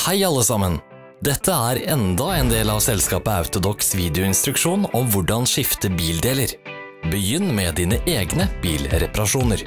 Hei alle sammen! Dette er enda en del av selskapet Autodox videoinstruksjon om hvordan skifte bildeler. Begynn med dine egne bilreparasjoner.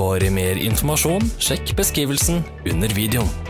For mer informasjon, sjekk beskrivelsen under videoen.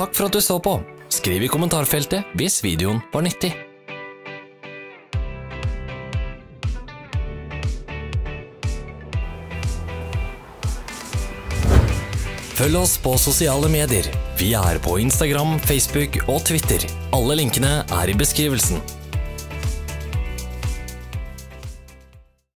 Takk for at du så på. Skriv i kommentarfeltet hvis videoen var nyttig. Følg oss på sosiale medier. Vi er på Instagram, Facebook og Twitter. Alle linkene er i beskrivelsen.